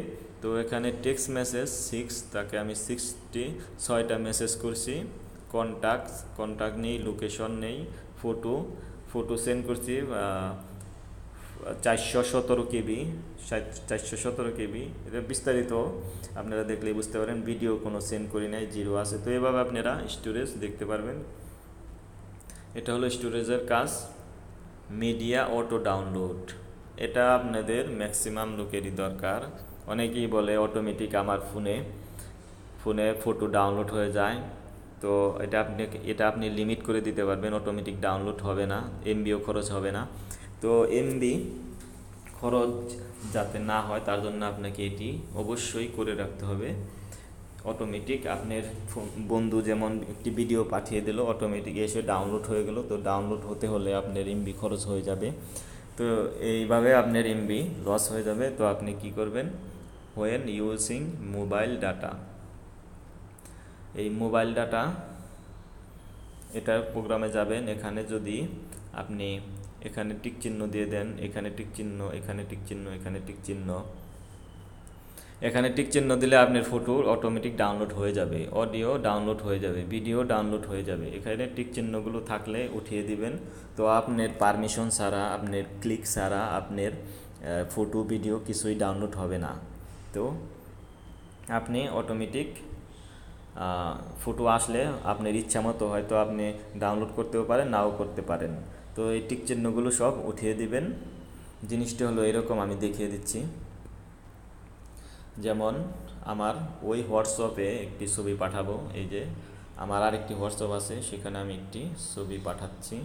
তো এখানে টেক্সট মেসেজ সিক্স তাকে আমি সিক্সটি ছয়টা মেসেজ করছি। কন্ট্যাক্ট কন্ট্যাক্ট নেই লোকেশন নেই ফটো ফটো সেন্ড করছি চারশো সতেরো কেবি চারশো সতেরো কেবি। এটা বিস্তারিত আপনারা দেখলেই বুঝতে পারেন ভিডিও কোনো সেন্ড করি নাই জিরো আছে। তো এভাবে আপনারা স্টোরেজ দেখতে পারবেন। এটা হলো স্টোরেজের কাজ। মিডিয়া অটো ডাউনলোড এটা আপনাদের ম্যাক্সিমাম লোকেরই দরকার। অনেকেই বলে অটোমেটিক আমার ফোনে ফোনে ফটো ডাউনলোড হয়ে যায়। তো এটা আপনি এটা আপনি লিমিট করে দিতে পারবেন অটোমেটিক ডাউনলোড হবে না এমবিও খরচ হবে না। তো এমবি খরচ যাতে না হয়, তার জন্য আপনাকে এটি অবশ্যই করে রাখতে হবে। অটোমেটিক আপনার বন্ধু যেমন একটি ভিডিও পাঠিয়ে দিল অটোমেটিক এসে ডাউনলোড হয়ে গেল। তো ডাউনলোড হতে হলে আপনার এমবি খরচ হয়ে যাবে। তো এইভাবে আপনার এমবি লস হয়ে যাবে। তো আপনি কি করবেন? হোয়েন ইউজিং মোবাইল ডাটা এই মোবাইল ডাটা এটা প্রোগ্রামে যাবেন। এখানে যদি আপনি এখানে টিক চিহ্ন দিয়ে দেন, এখানে টিক চিহ্ন, এখানে টিক চিহ্ন, এখানে টিক চিহ্ন। এখানে টিক চিহ্ন দিলে আপনার ফটো অটোমেটিক ডাউনলোড হয়ে যাবে অডিও ডাউনলোড হয়ে যাবে ভিডিও ডাউনলোড হয়ে যাবে। এখানে টিক চিহ্নগুলো থাকলে উঠিয়ে দিবেন। তো আপনার পারমিশন ছাড়া, আপনার ক্লিক ছাড়া আপনার ফটো ভিডিও কিছুই ডাউনলোড হবে না। তো আপনি অটোমেটিক ফটো আসলে আপনার ইচ্ছা মতো হয়তো আপনি ডাউনলোড করতেও পারেন, নাও করতে পারেন। তো এই টিক চিহ্নগুলো সব উঠিয়ে দিবেন। জিনিসটা হলো এরকম আমি দেখিয়ে দিচ্ছি। যেমন আমার ওই হোয়াটসঅ্যাপে একটি ছবি পাঠাবো। এই যে আমার আরেকটি হোয়াটসঅ্যাপ আছে, সেখানে আমি একটি ছবি পাঠাচ্ছি।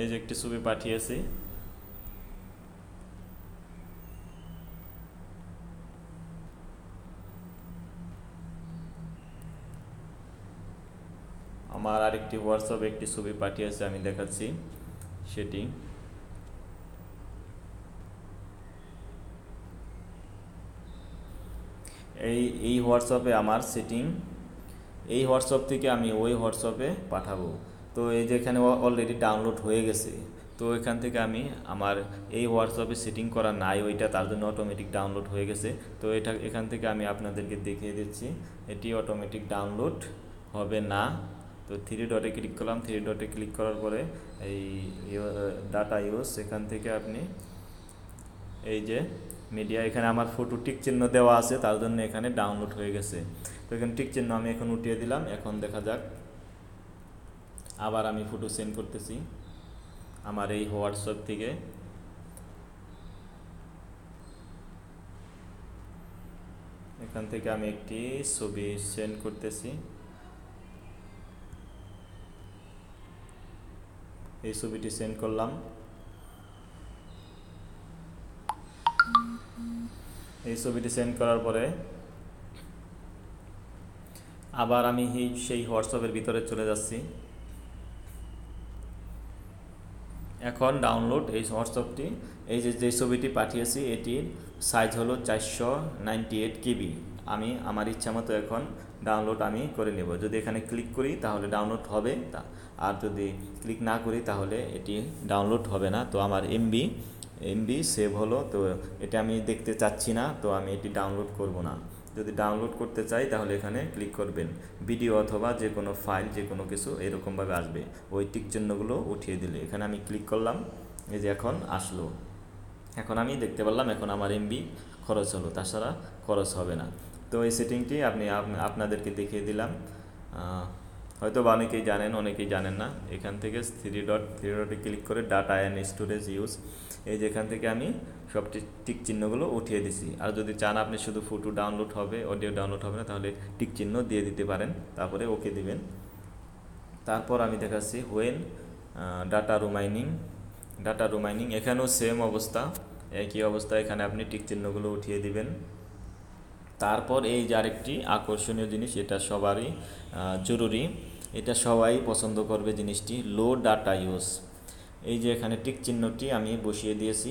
এই যে একটি ছবি পাঠিয়েছি। আমার আরেকটি হোয়াটসঅ্যাপে একটি ছবি পাঠিয়েছে, আমি দেখাচ্ছি সেটি। এই এই হোয়াটসঅ্যাপে আমার সেটিং এই হোয়াটসঅ্যাপ থেকে আমি ওই হোয়াটসঅ্যাপে পাঠাবো। তো এই যে এখানে অলরেডি ডাউনলোড হয়ে গেছে, তো এখান থেকে আমি আমার এই হোয়াটসঅ্যাপে সেটিং করা নাই, ওইটা তার জন্য অটোমেটিক ডাউনলোড হয়ে গেছে। তো এটা, এখান থেকে আমি আপনাদেরকে দেখিয়ে দিচ্ছি, এটি অটোমেটিক ডাউনলোড হবে না। তো থ্রি ডটে ক্লিক করলাম থ্রি ডটে ক্লিক করার পরে এই ডাটা ইউজ সেখান থেকে আপনি এই যে মিডিয়া এখানে আমার ফটো টিক চিহ্ন দেওয়া আছে, তার জন্য এখানে ডাউনলোড হয়ে গেছে। তো এখানে টিক চিহ্ন আমি এখন উঠিয়ে দিলাম, এখন দেখা যাক আবার আমি ফটো সেন্ড করতেছি আমার এই হোয়াটসঅ্যাপ থেকে। এখান থেকে আমি একটি ছবি সেন্ড করতেছি। এই ছবিটি সেন্ড করলাম। এই ছবিটি সেন্ড করার পরে আবার আমি সেই হোয়াটসঅ্যাপের ভিতরে চলে যাচ্ছি। এখন ডাউনলোড এই হোয়াটসঅ্যাপটি। এই যে যে ছবিটি পাঠিয়েছি, এটির সাইজ হলো চারশো নাইনটি এইট কিবি। আমি, আমার ইচ্ছা মতো এখন ডাউনলোড আমি করে নেব। যদি এখানে ক্লিক করি, তাহলে ডাউনলোড হবে তা। আর যদি ক্লিক না করি, তাহলে এটি ডাউনলোড হবে না। তো আমার এমবি এমবি সেভ হলো। তো এটা আমি দেখতে চাচ্ছি না, তো আমি এটি ডাউনলোড করব না। যদি ডাউনলোড করতে চাই, তাহলে এখানে ক্লিক করবেন। ভিডিও অথবা যে কোনো ফাইল যে কোনো কিছু এরকমভাবে আসবে। ওই টিক চিহ্নগুলো উঠিয়ে দিলে। এখানে আমি ক্লিক করলাম। এই যে এখন আসলো। এখন আমি দেখতে পারলাম এখন আমার এমবি খরচ হলো। তাছাড়া খরচ হবে না। তো এই সেটিংটি আপনি আপনাদেরকে দেখিয়ে দিলাম। হয়তো বা অনেকেই জানেন অনেকেই জানেন না। এখান থেকে থ্রি ডট থ্রি ডটে ক্লিক করে ডাটা অ্যান্ড স্টোরেজ ইউজ এই যে এখান থেকে আমি সব টিক চিহ্নগুলো উঠিয়ে দিছি। আর যদি চান আপনি শুধু ফটো ডাউনলোড হবে অডিও ডাউনলোড হবে না, তাহলে টিক চিহ্ন দিয়ে দিতে পারেন। তারপরে ওকে দিবেন। তারপর আমি দেখাচ্ছি when data roaming data roaming এখানেও সেম অবস্থা, একই অবস্থা। এখানে আপনি টিক চিহ্নগুলো উঠিয়ে দিবেন। তারপর এই যে আরেকটি আকর্ষণীয় জিনিস, এটা সবারই জরুরি। এটা সবাই পছন্দ করবে জিনিসটি লো ডাটা ইউজ এই যে এখানে টিক চিহ্নটি আমি বসিয়ে দিয়েছি।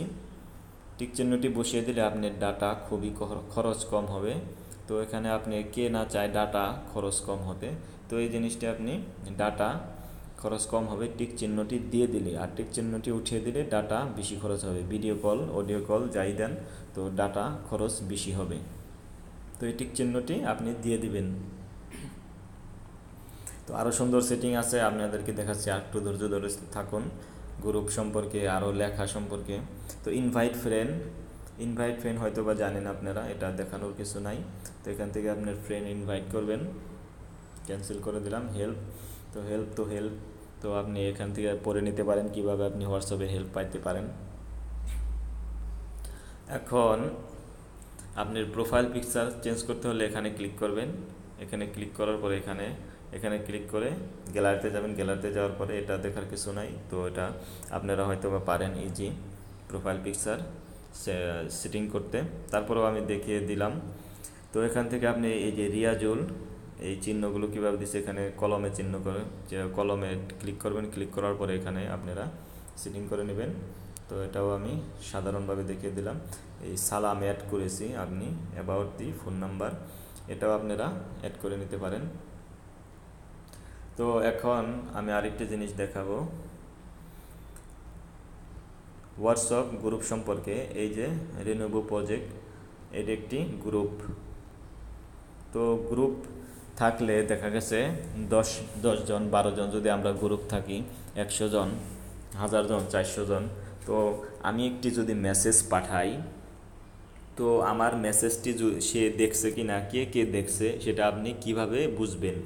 টিক চিহ্নটি বসিয়ে দিলে আপনার ডাটা খুবই খরচ কম হবে। তো এখানে আপনি কে না চায় ডাটা খরচ কম হতে তো এই জিনিসটি আপনি ডাটা খরচ কম হবে, টিক চিহ্নটি দিয়ে দিলে। আর টিক চিহ্নটি উঠিয়ে দিলে ডাটা বেশি খরচ হবে। ভিডিও কল, অডিও কল যাই দেন, তো ডাটা খরচ বেশি হবে। তো এই টিক চিহ্নটি আপনি দিয়ে দিবেন। তো আরও সুন্দর সেটিং আছে, আপনাদেরকে দেখাচ্ছি। আর একটু ধৈর্য ধরে থাকুন। গ্রুপ সম্পর্কে আরও লেখা সম্পর্কে। তো ইনভাইট ফ্রেন্ড ইনভাইট ফ্রেন্ড হয়তো বা জানেন আপনারা, এটা দেখানোর কিছু নাই। তো এখান থেকে আপনার ফ্রেন্ড ইনভাইট করবেন। ক্যান্সেল করে দিলাম হেল্প তো হেল্প তো হেল্প তো আপনি এখান থেকে পড়ে নিতে পারেন, কীভাবে আপনি হোয়াটসঅ্যাপে হেল্প পাইতে পারেন। এখন আপনার প্রোফাইল পিকচার চেঞ্জ করতে হলে এখানে ক্লিক করবেন। এখানে ক্লিক করার পরে এখানে এখানে ক্লিক করে গ্যালারিতে যাবেন। গ্যালারিতে যাওয়ার পরে এটা দেখার কিছু নাই। তো এটা আপনারা হয়তো বা পারেন ইজি প্রোফাইল পিকচার সেটিং করতে। তারপরেও আমি দেখিয়ে দিলাম। তো এখান থেকে আপনি এই যে রিয়াজুল এই চিহ্নগুলো কীভাবে দিচ্ছে, এখানে কলমে চিহ্ন করে, যে কলমে ক্লিক করবেন। ক্লিক করার পরে এখানে আপনারা সেটিং করে নেবেন। তো এটাও আমি সাধারণভাবে দেখিয়ে দিলাম। এই সালাম অ্যাড করেছি আপনি অ্যাবাউট দি ফোন নাম্বার এটাও আপনারা অ্যাড করে নিতে পারেন। তো এখন আমি আরেকটি জিনিস দেখাবো। হোয়াটসঅ্যাপ গ্রুপ সম্পর্কে, এই যে রেনোভো প্রজেক্ট এটি একটি গ্রুপ তো গ্রুপ থাকলে দেখা গেছে দশ দশজন বারো জন, যদি আমরা গ্রুপ থাকি, একশো জন, হাজার জন, চারশো জন। তো আমি একটি যদি মেসেজ পাঠাই, তো আমার মেসেজটি সে দেখছে কি না কে কে দেখছে, সেটা আপনি কীভাবে বুঝবেন?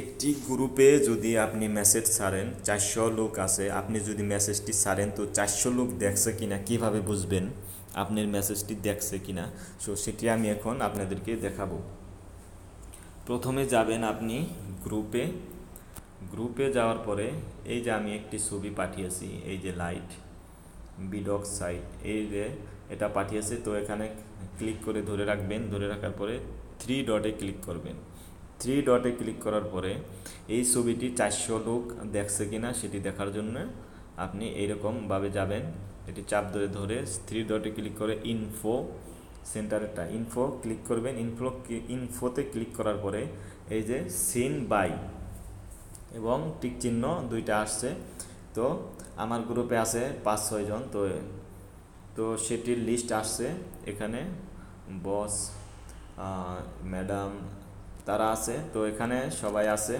একটি গ্রুপে যদি আপনি মেসেজ ছাড়েন, চারশো লোক আছে, আপনি যদি মেসেজটি ছাড়েন, তো চারশো লোক দেখছে কিনা, কীভাবে বুঝবেন আপনার মেসেজটি দেখছে কিনা? সো সেটি আমি এখন আপনাদেরকে দেখাবো। প্রথমে যাবেন আপনি গ্রুপে। গ্রুপে যাওয়ার পরে, এই যে আমি একটি ছবি পাঠিয়েছি, এই যে লাইট বিডক সাইট এই যে এটা পাঠিয়েছে, তো এখানে ক্লিক করে ধরে রাখবেন। ধরে রাখার পরে থ্রি ডটে ক্লিক করবেন। থ্রি ডটে ক্লিক করার পরে এই ছবিটি চারশো লোক দেখছে কিনা সেটি দেখার জন্য আপনি এইরকমভাবে যাবেন। এটি চাপ ধরে ধরে থ্রি ডটে ক্লিক করে ইনফো সেন্টারেরটা ইনফো ক্লিক করবেন। ইনফো ইনফোতে ক্লিক করার পরে এই যে সিন বাই এবং টিক চিহ্ন দুইটা আসছে। তো আমার গ্রুপে আছে পাঁচ ছয়জন তো তো সেটির লিস্ট আসছে। এখানে বস ম্যাডাম তারা আছে, তো এখানে সবাই আছে।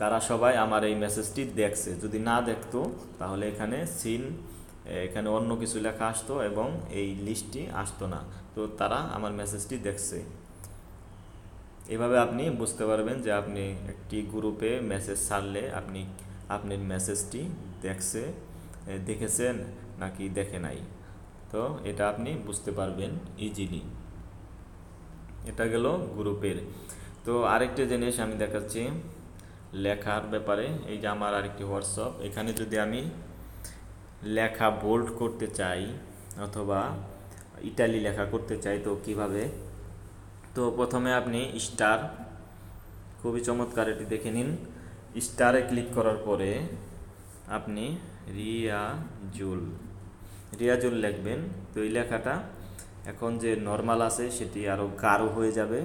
তারা সবাই আমার এই মেসেজটি দেখছে। যদি না দেখতো, তাহলে এখানে সিন এখানে অন্য কিছু লেখা আসতো এবং এই লিস্টটি আসতো না। তো তারা আমার মেসেজটি দেখছে। এভাবে আপনি বুঝতে পারবেন যে আপনি একটি গ্রুপে মেসেজ ছাড়লে আপনি আপনার মেসেজটি দেখছে দেখেছেন নাকি দেখে নাই। তো এটা আপনি বুঝতে পারবেন ইজিলি এটা গেল গ্রুপের। তো আরেকটা জিনিস আমি দেখাচ্ছি লেখার ব্যাপারে, এই যে আমার আরেকটি হোয়াটসঅ্যাপ, এখানে যদি আমি লেখা বোল্ড করতে চাই অথবা ইটালি লেখা করতে চাই, তো কীভাবে? তো প্রথমে আপনি স্টার খুবই চমৎকার এটি দেখে নিন। স্টারে ক্লিক করার পরে আপনি রিয়াজুল রিয়াজুল লিখবেন। তো এই লেখাটা এখন যে নর্মাল আছে সেটি আরও গাঢ় হয়ে যাবে,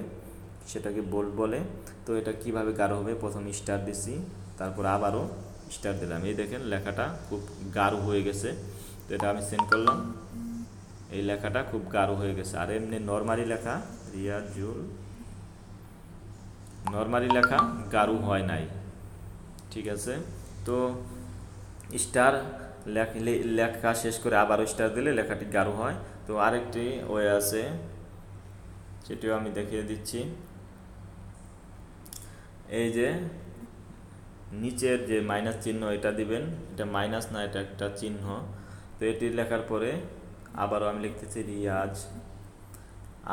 সেটাকে বোল্ড বলে। তো এটা কীভাবে গাঢ় হবে? প্রথম স্টার দিছি তারপর আবারও স্টার দিলাম। এই দেখেন লেখাটা খুব গাঢ় হয়ে গেছে। তো এটা আমি সেন্ড করলাম। এই লেখাটা খুব গাঢ় হয়ে গেছে। আর এমনি নর্মালি লেখা রিয়াজুল নর্মালি লেখা, গাঢ় হয় নাই। ঠিক আছে? তো স্টার লেখা শেষ করে আবারও স্টার দিলে লেখাটি গাঢ় হয়। তো আরেকটি ওয়ে আছে, সেটিও আমি দেখিয়ে দিচ্ছি। এই যে নিচের যে মাইনাস চিহ্ন, এটা দিবেন। এটা মাইনাস না, এটা একটা চিহ্ন। তো এটি লেখার পরে আবারও আমি লিখতেছি রিয়াজ।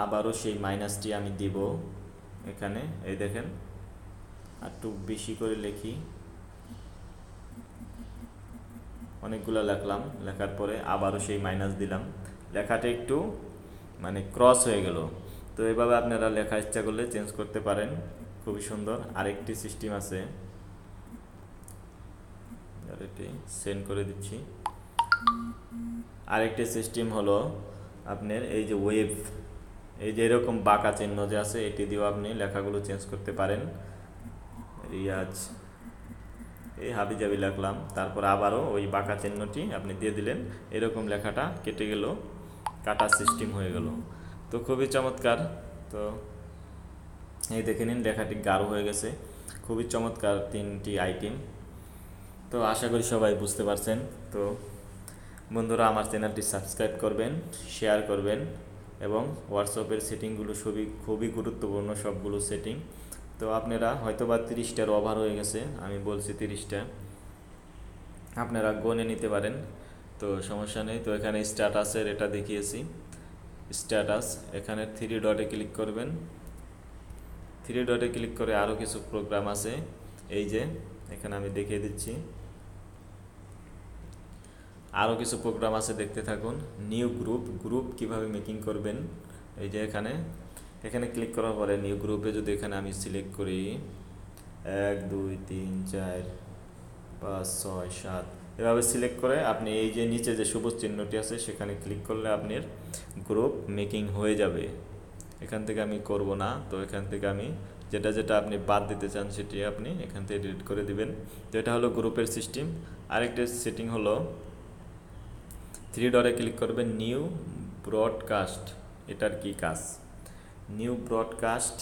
আবারও সেই মাইনাসটি আমি দিব এখানে, এই দেখেন। একটু বেশি করে লিখি। অনেকগুলো লেখলাম, লেখার পরে আবারও সেই মাইনাস দিলাম। লেখাটা একটু মানে ক্রস হয়ে গেল। তো এভাবে আপনারা লেখা ইচ্ছা করলে চেঞ্জ করতে পারেন। খুবই সুন্দর। আরেকটি সিস্টেম আছে। এটি সেন্ড করে দিচ্ছি। আরেকটি সিস্টেম হলো আপনার এই যে ওয়েব এই যে এরকম বাঁকা চিহ্ন যে আছে, এটি দিয়েও আপনি লেখাগুলো চেঞ্জ করতে পারেন। রিয়াজ, এই হাবি জাবি লিখলাম। তারপর আবারও ওই বাঁকা চিহ্নটি আপনি দিয়ে দিলেন। এরকম লেখাটা কেটে গেল। কাটার সিস্টেম হয়ে গেল। তো খুবই চমৎকার। তো এই দেখে নিন, লেখাটি গাঢ় হয়ে গেছে। খুবই চমৎকার তিনটি আইটেম তো আশা করি সবাই বুঝতে পারছেন। তো বন্ধুরা, আমার চ্যানেলটি সাবস্ক্রাইব করবেন শেয়ার করবেন এবং হোয়াটসঅ্যাপের সেটিংগুলো খুবই খুবই গুরুত্বপূর্ণ সবগুলো সেটিং তো আপনারা হয়তো বা তিরিশটার ওভার হয়ে গেছে, আমি বলছি তিরিশটা। আপনারা গনে নিতে পারেন। তো সমস্যা নেই, তো এখানে স্ট্যাটাসের এটা দেখিয়েছি। স্ট্যাটাস এখানে থ্রি ডটে ক্লিক করবেন। থ্রি ডটে ক্লিক করে আরও কিছু প্রোগ্রাম আছে। এই যে, এখানে আমি দেখিয়ে দিচ্ছি। আরও কিছু প্রোগ্রাম আছে, দেখতে থাকুন। নিউ গ্রুপ গ্রুপ কীভাবে মেকিং করবেন? এই যে এখানে। এখানে ক্লিক করার পরে নিউ গ্রুপে যদি এখানে আমি সিলেক্ট করি, এক, দুই, তিন, চার, পাঁচ, ছয়, সাত এভাবে সিলেক্ট করে আপনি এই যে নিচে যে সবুজ চিহ্নটি আছে, সেখানে ক্লিক করলে আপনার গ্রুপ মেকিং হয়ে যাবে। এখান থেকে আমি করব না। তো এখান থেকে আমি যেটা যেটা আপনি বাদ দিতে চান, সেটি আপনি এখান থেকে ডিলিট করে দিবেন। তো এটা হলো গ্রুপের সিস্টেম আরেকটা সেটিং হলো থ্রি ডরে ক্লিক করবেন নিউ ব্রডকাস্ট এটার কি কাজ? নিউ ব্রডকাস্ট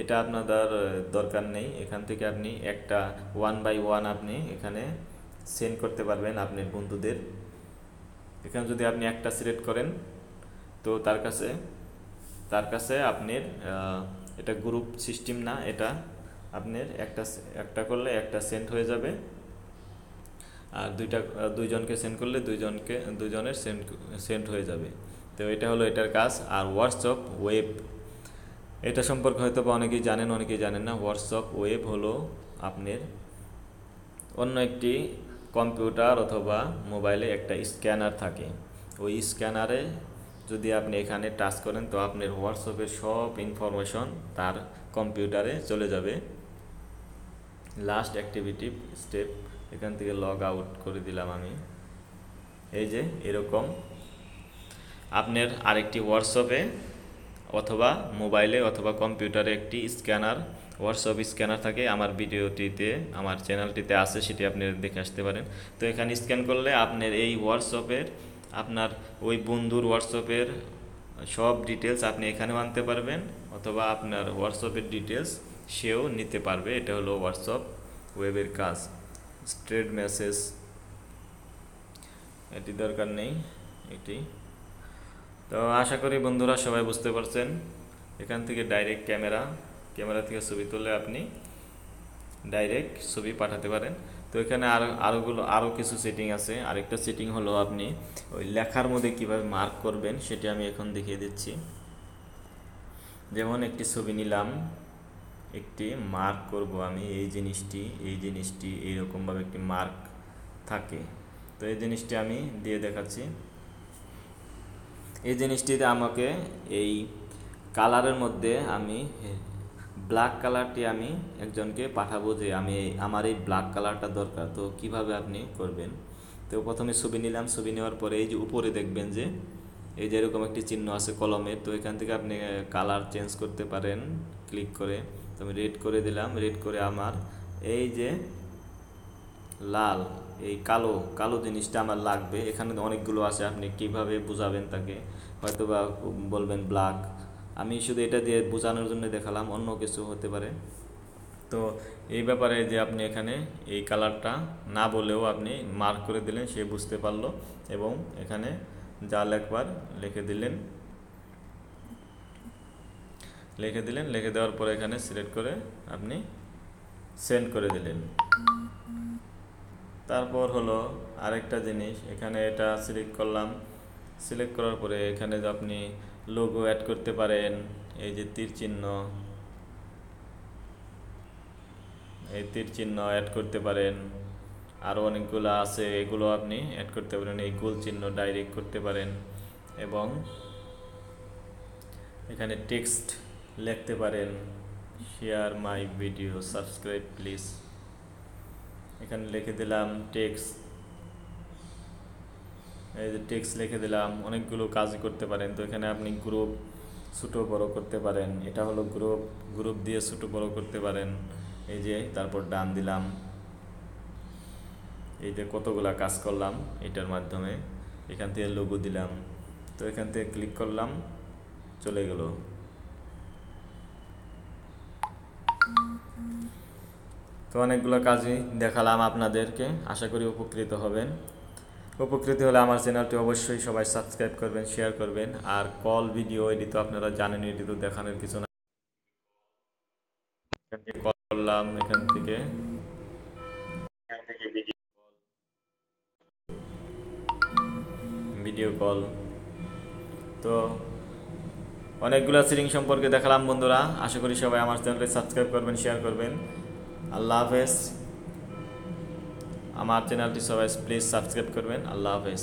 এটা আপনাদের দরকার নেই। এখান থেকে আপনি একটা ওয়ান বাই ওয়ান আপনি এখানে সেন্ড করতে পারবেন আপনার বন্ধুদের। এখানে যদি আপনি একটা সিলেক্ট করেন, তো তার কাছে তার কাছে আপনার এটা গ্রুপ সিস্টেম না, এটা আপনার একটা একটা করলে একটা সেন্ড হয়ে যাবে। আর দুইটা, দুইজনকে সেন্ড করলে দুইজনকে, দুইজনের সেন্ড সেন্ড হয়ে যাবে। তো এটা হলো এটার কাজ। আর হোয়াটসঅ্যাপ ওয়েব এটা সম্পর্কে হয়তো বা অনেকেই জানেন অনেকেই জানেন না। হোয়াটসঅ্যাপ ওয়েব হলো আপনার অন্য একটি কম্পিউটার অথবা মোবাইলে একটা স্ক্যানার থাকে। ওই স্ক্যানারে যদি আপনি এখানে টাচ করেন, তো আপনার হোয়াটসঅ্যাপের সব ইনফরমেশন তার কম্পিউটারে চলে যাবে। লাস্ট অ্যাক্টিভিটি স্টেপ, এখান থেকে লগ আউট করে দিলাম আমি। এই যে, এরকম। আপনার আরেকটি হোয়াটসঅ্যাপে অথবা মোবাইলে অথবা কম্পিউটারে একটি স্ক্যানার হোয়াটসঅ্যাপ স্ক্যানার থাকে, আমার ভিডিওটিতে, আমার চ্যানেলটিতে আছে, সেটি আপনি দেখে আসতে পারেন। তো এখানে স্ক্যান করলে আপনার এই হোয়াটসঅ্যাপের আপনার ওই বন্ধুর হোয়াটসঅ্যাপের সব ডিটেলস আপনি এখানেও আনতে পারবেন, অথবা আপনার হোয়াটসঅ্যাপের ডিটেলস সেও নিতে পারবে। এটা হলো হোয়াটসঅ্যাপ ওয়েবের কাজ। স্ট্রেট মেসেজ এটি দরকার নেই, এটি। তো আশা করি বন্ধুরা সবাই বুঝতে পারছেন। এখান থেকে ডাইরেক্ট ক্যামেরা ক্যামেরা থেকে ছবি তুলে আপনি ডাইরেক্ট ছবি পাঠাতে পারেন। তো এখানে আরও আরোগুলো আরও কিছু সেটিং আছে। আরেকটা সেটিং হলো আপনি ওই লেখার মধ্যে কীভাবে মার্ক করবেন সেটি আমি এখন দেখিয়ে দিচ্ছি। যেমন একটি ছবি নিলাম, একটি মার্ক করব আমি, এই জিনিসটি এই জিনিসটি, এইরকমভাবে একটি মার্ক থাকে। তো এই জিনিসটি আমি দিয়ে দেখাচ্ছি। এই জিনিসটিতে আমাকে এই কালারের মধ্যে আমি ব্ল্যাক কালারটি আমি একজনকে পাঠাবো যে আমি আমার এই ব্ল্যাক কালারটা দরকার, তো কীভাবে আপনি করবেন? তো প্রথমে ছবি নিলাম, ছবি নেওয়ার পরে এই যে উপরে দেখবেন যে এই যে এরকম একটি চিহ্ন আছে কলমের তো এখান থেকে আপনি কালার চেঞ্জ করতে পারেন ক্লিক করে। তো আমি রেড করে দিলাম রেড করে আমার এই যে লাল, এই কালো কালো জিনিসটা আমার লাগবে। এখানে অনেকগুলো আছে, আপনি কীভাবে বুঝাবেন তাকে? হয়তো বা বলবেন ব্ল্যাক আমি শুধু এটা দিয়ে বোঝানোর জন্য দেখালাম, অন্য কিছু হতে পারে। তো এই ব্যাপারে যে আপনি এখানে এই কালারটা না বলেও আপনি মার্ক করে দিলেন, সে বুঝতে পারল এবং এখানে যা লেখবার লিখে দিলেন। লিখে দিলেন, লিখে দেওয়ার পরে এখানে সিলেক্ট করে আপনি সেন্ড করে দিলেন। তারপর হলো আরেকটা জিনিস, এখানে এটা সিলেক্ট করলাম। সিলেক্ট করার পরে এখানে যে আপনি লোগো অ্যাড করতে পারেন, এই যে তীর চিহ্ন। এই তীর চিহ্ন অ্যাড করতে পারেন। আরও অনেকগুলো আছে, এগুলো আপনি অ্যাড করতে পারেন, এই গোল চিহ্ন ডাইরেক্ট করতে পারেন এবং এখানে টেক্সট লিখতে পারেন share my video subscribe please এখানে লিখে দিলাম টেক্সট এই যে টেক্সট লিখে দিলাম, অনেকগুলো কাজ করতে পারেন। তো এখানে আপনি গ্রুপ ছোটো বড় করতে পারেন। এটা হলো গ্রুপ গ্রুপ দিয়ে ছোটো বড় করতে পারেন। এই যে, তারপর ডান দিলাম। এই যে কতগুলা কাজ করলাম এটার মাধ্যমে। এখান থেকে লোগো দিলাম। তো এখান থেকে ক্লিক করলাম, চলে গেল। তো অনেকগুলো কাজই দেখালাম আপনাদেরকে। আশা করি উপকৃত হবেন। উপকৃত হলে আমার চ্যানেলটি অবশ্যই সবাই সাবস্ক্রাইব করবেন শেয়ার করবেন। আর কল ভিডিও এটি তো আপনারা জানেন এটি তো দেখানোর কিছু না। কল করলাম এখান থেকে। ভিডিও কল তো অনেকগুলো সিরিং সম্পর্কে দেখালাম বন্ধুরা। আশা করি সবাই আমার চ্যানেলটি সাবস্ক্রাইব করবেন শেয়ার করবেন। আল্লাহ হাফেজ। আমার চ্যানেলটি সবাই প্লিজ সাবস্ক্রাইব করবেন। আল্লাহ হাফেজ।